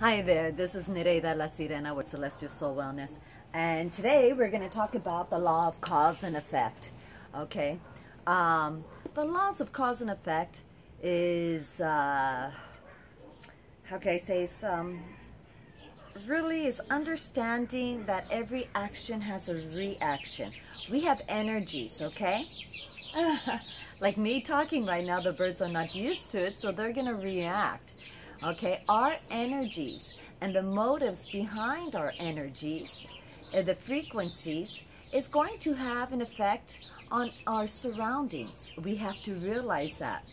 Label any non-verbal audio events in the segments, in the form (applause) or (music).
Hi there, this is Nereida La Sirena with Celestial Soul Wellness. And today we're going to talk about the law of cause and effect. Okay? Um, the laws of cause and effect is, uh, how can I say, some really is understanding that every action has a reaction. We have energies, okay? (laughs) like me talking right now, the birds are not used to it, so they're going to react. Okay, our energies and the motives behind our energies, uh, the frequencies, is going to have an effect on our surroundings. We have to realize that.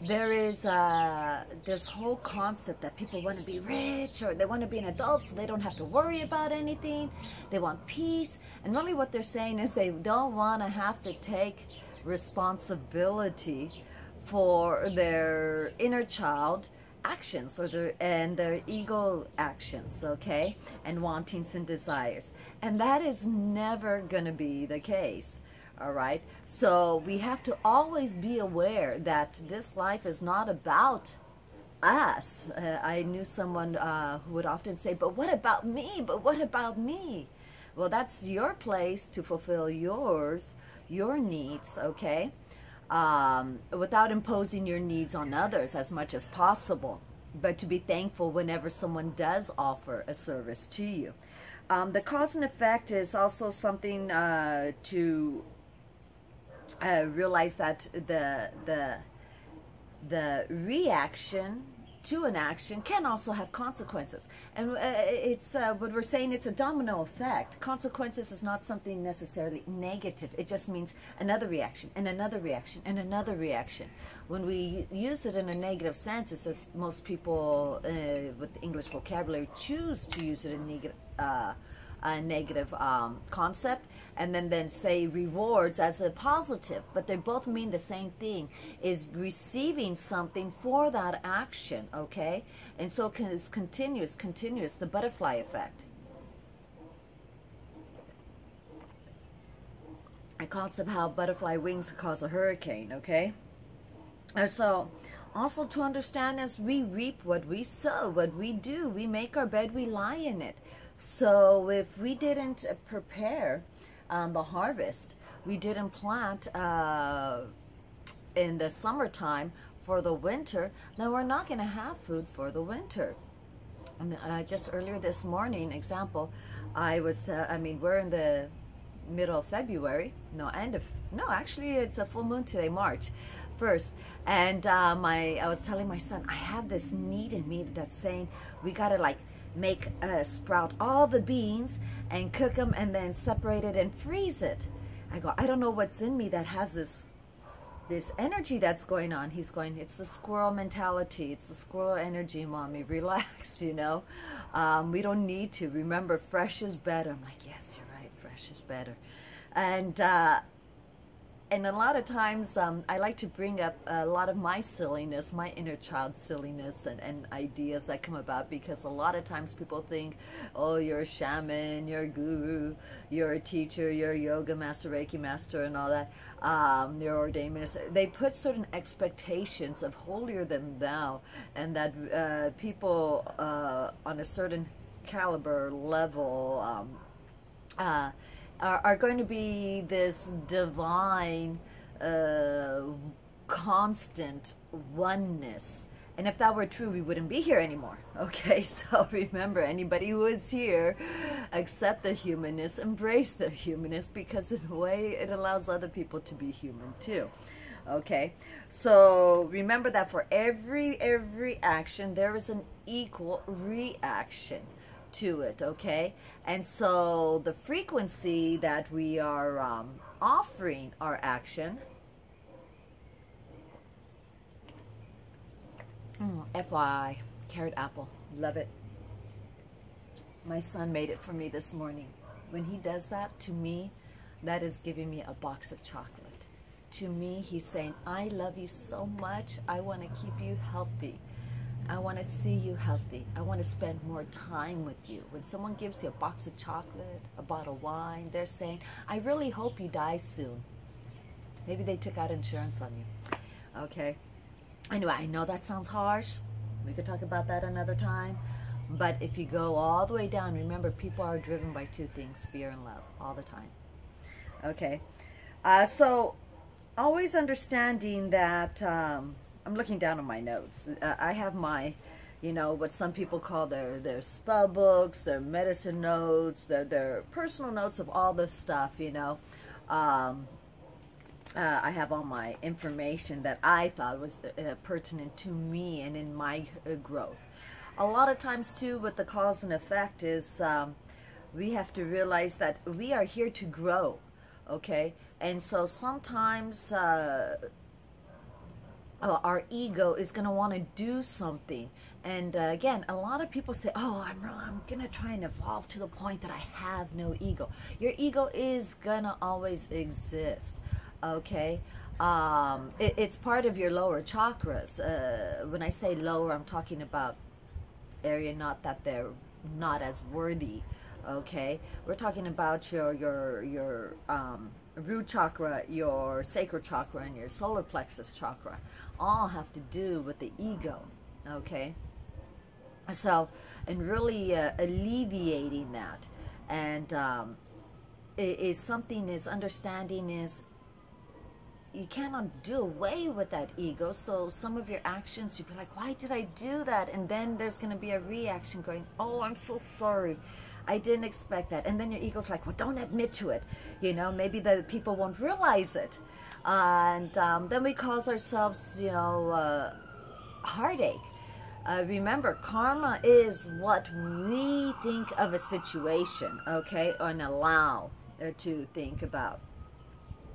There is uh, this whole concept that people want to be rich or they want to be an adult so they don't have to worry about anything. They want peace. And really what they're saying is they don't want to have to take responsibility for their inner child actions or their and their ego actions okay? And wantings and desires. And that is never to be the case all right so we have to always be aware that this life is not about us. Uh, i knew someone uh, who would often say but what about me? But what about me? Well that's your place to fulfill yours your needs okay um, without imposing your needs on others as much as possible, but to be thankful whenever someone does offer a service to you. Um, the cause and effect is also something uh, to uh, realize that the the the reaction to an action can also have consequences. And uh, it's uh, what we're saying, it's a domino effect. Consequences is not something necessarily negative. It just means another reaction and another reaction and another reaction. When we use it in a negative sense, it's as most people uh, with English vocabulary choose to use it in negative uh, a negative um, concept and then then say rewards as a positive but they both mean the same thing is receiving something for that action okay? And so it's continuous continuous the butterfly effect. A concept how butterfly wings cause a hurricane okay? And so also to understand as we reap what we sow what we do we make our bed we lie in it so if we didn't prepare um, the harvest, we didn't plant uh, in the summertime for the winter, then we're not going to have food for the winter. And uh, just earlier this morning, example, I was, uh, I mean, we're in the middle of February, no, end of, no, actually it's a full moon today, March 1st. And uh, my, I was telling my son, I have this need in me that's saying we got to like make uh, sprout all the beans and cook them and then separate it and freeze it. I go, I don't know what's in me that has this this energy that's going on. He's going, it's the squirrel mentality. It's the squirrel energy, mommy. Relax, you know. Um, we don't need to. Remember, fresh is better. I'm like, yes, you're right. Fresh is better. And uh, and a lot of times um, I like to bring up a lot of my silliness, my inner child silliness and, and ideas that come about because a lot of times people think, oh, you're a shaman, you're a guru, you're a teacher, you're a yoga master, Reiki master, and all that. Um, you're ordained minister. They put certain expectations of holier than thou, and that uh, people uh, on a certain caliber level. Um, uh, are, are going to be this divine, uh, constant oneness. And if that were true, we wouldn't be here anymore. (laughs) Okay, so remember, anybody who is here, accept the humanness, embrace the humanness, because in a way, it allows other people to be human too. Okay, so remember that for every every action, there is an equal reaction to it, okay? And so the frequency that we are um, offering our action, mm, FYI, carrot apple, love it. My son made it for me this morning. When he does that, to me, that is giving me a box of chocolate. To me, he's saying, I love you so much. I want to keep you healthy. I want to see you healthy. I want to spend more time with you. When someone gives you a box of chocolate, a bottle of wine, they're saying, I really hope you die soon. Maybe they took out insurance on you. Okay. Anyway, I know that sounds harsh. We could talk about that another time. But if you go all the way down, remember people are driven by two things fear and love all the time. Okay. Uh, so always understanding that um, I'm looking down on my notes. Uh, I have my, you know, what some people call their their spell books, their medicine notes, their their personal notes of all this stuff. You know, um, uh, I have all my information that I thought was uh, pertinent to me and in my uh, growth. A lot of times too, with the cause and effect is um, we have to realize that we are here to grow. Okay, and so sometimes uh, our ego is going to want to do something. And uh, again, a lot of people say, "Oh, I'm I'm going to try and evolve to the point that I have no ego." Your ego is going to always exist. Okay? Um, it, it's part of your lower chakras. Uh, when I say lower, I'm talking about area not that they're not as worthy okay we're talking about your your your um, root chakra, your sacral chakra, and your solar plexus chakra all have to do with the ego. Okay? So, and really uh, alleviating that. And um, is something is understanding is you cannot do away with that ego. So some of your actions, you'd be like, why did I do that? And then there's going to be a reaction going, oh, I'm so sorry. I didn't expect that. And then your ego's like, well, don't admit to it. You know, maybe the people won't realize it. and um, then we cause ourselves, you know, uh, heartache. Uh, remember, karma is what we think of a situation, okay, and allow uh, to think about.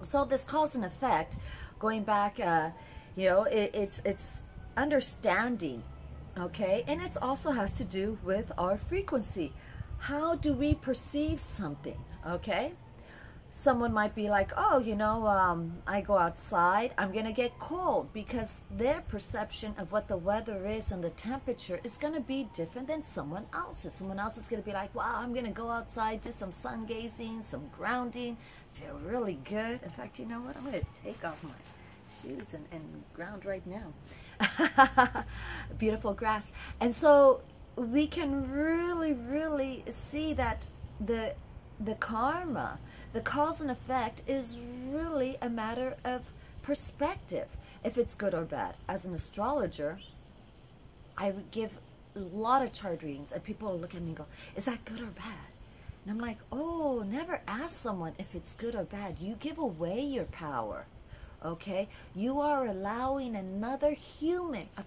So this cause and effect, going back, uh, you know, it, it's it's understanding, okay, and it also has to do with our frequency how do we perceive something, okay? Someone might be like, oh, you know, um, I go outside, I'm going to get cold because their perception of what the weather is and the temperature is going to be different than someone else's. Someone else is going to be like, wow, I'm going to go outside, do some sun gazing, some grounding, feel really good. In fact, you know what? I'm going to take off my shoes and, and ground right now. (laughs) Beautiful grass. And so we can really, really see that the the karma, the cause and effect, is really a matter of perspective. If it's good or bad. As an astrologer, I would give a lot of chart readings, and people look at me and go, "Is that good or bad?" And I'm like, "Oh, never ask someone if it's good or bad. You give away your power." Okay? You are allowing another human, a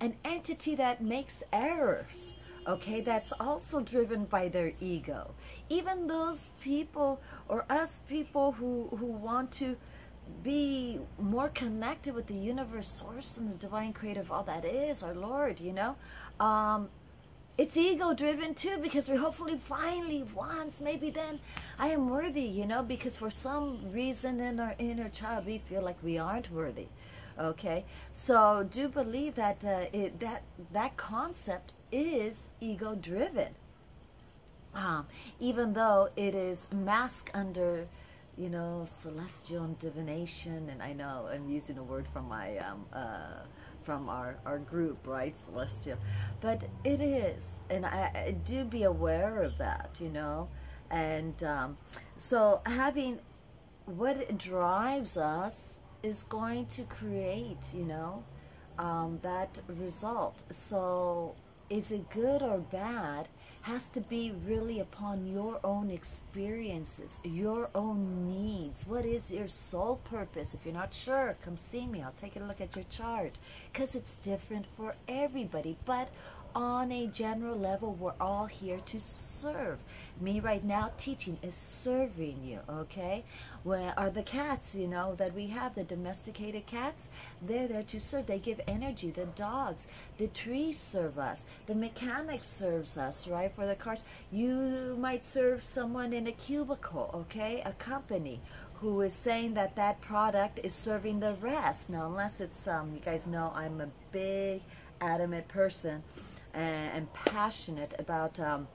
an entity that makes errors okay? That's also driven by their ego. Even those people or us people who who want to be more connected with the universe source and the divine creative all that is our lord you know? Um, it's ego driven too because we hopefully finally once maybe then i am worthy you know? Because for some reason in our inner child we feel like we aren't worthy okay? So do believe that uh, it, that that concept is ego driven um, even though it is masked under you know celestial divination and i know i'm using a word from my um, uh, from our, our group right? Celestial. But it is and I, I do be aware of that you know? And um, so having what drives us is going to create, you know, um, that result. So is it good or bad has to be really upon your own experiences, your own needs. What is your soul purpose? If you're not sure, come see me. I'll take a look at your chart because it's different for everybody. But on a general level, we're all here to serve. Me right now teaching is serving you, okay? Where are the cats, you know, that we have, the domesticated cats? They're there to serve. They give energy. The dogs, the trees serve us. The mechanic serves us, right, for the cars. You might serve someone in a cubicle, okay? A company who is saying that that product is serving the rest. Now, unless it's, um, you guys know I'm a big adamant person and, passionate about um,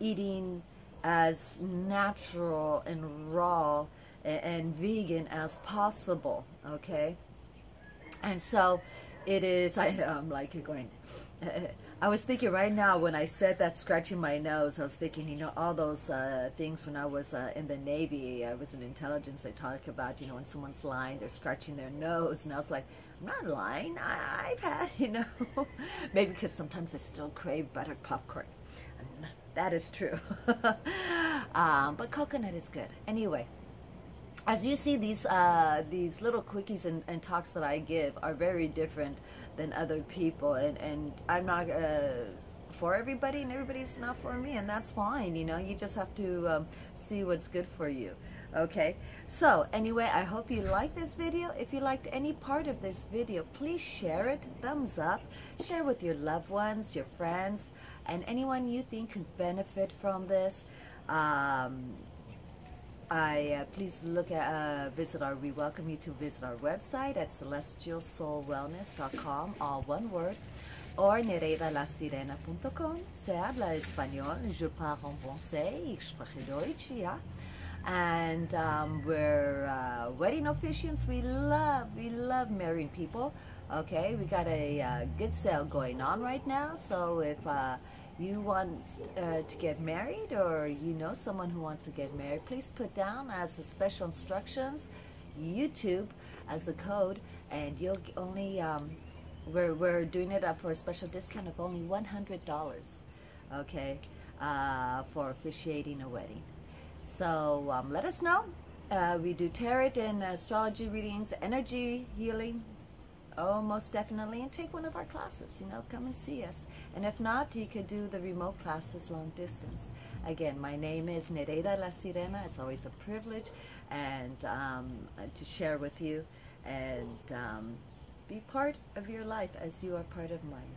eating as natural and raw and, vegan as possible, okay? And so it is. (laughs) I, I'm like going. (laughs) I was thinking right now when I said that scratching my nose, I was thinking, you know, all those uh, things when I was uh, in the Navy, I was in intelligence, they talk about, you know, when someone's lying, they're scratching their nose. And I was like, I'm not lying. I, I've had, (laughs) you know, maybe because sometimes I still crave buttered popcorn. That is true. (laughs) um, but coconut is good. Anyway, as you see, these uh, these little quickies and, and, talks that I give are very different than other people, and and I'm not uh, for everybody, and everybody's not for me, and that's fine. You know, you just have to um, see what's good for you. Okay, so anyway, I hope you liked this video. If you liked any part of this video, please share it, thumbs up, share with your loved ones, your friends and anyone you think could benefit from this, um, I uh, please look at uh, visit our. We welcome you to visit our website at celestialsoulwellness.com, all one word, or nereidalasirena.com. Se habla español, je parle en français, ich spreche Deutsch, ja. And um, we're uh, wedding officiants. We love, we love marrying people. Okay, we got a uh, good sale going on right now. So if uh, you want uh, to get married or you know someone who wants to get married, please put down as a special instructions YouTube as the code and you'll only, um, we're, we're doing it up for a special discount of only $100, okay, uh, for officiating a wedding. So um, let us know. Uh, we do tarot and astrology readings, energy healing, Oh, most definitely. And take one of our classes, you know, come and see us. And if not, you could do the remote classes long distance. Again, my name is Nereida La Sirena. It's always a privilege and um, to share with you and um, be part of your life as you are part of mine.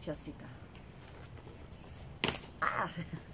Jessica. Ah! (laughs)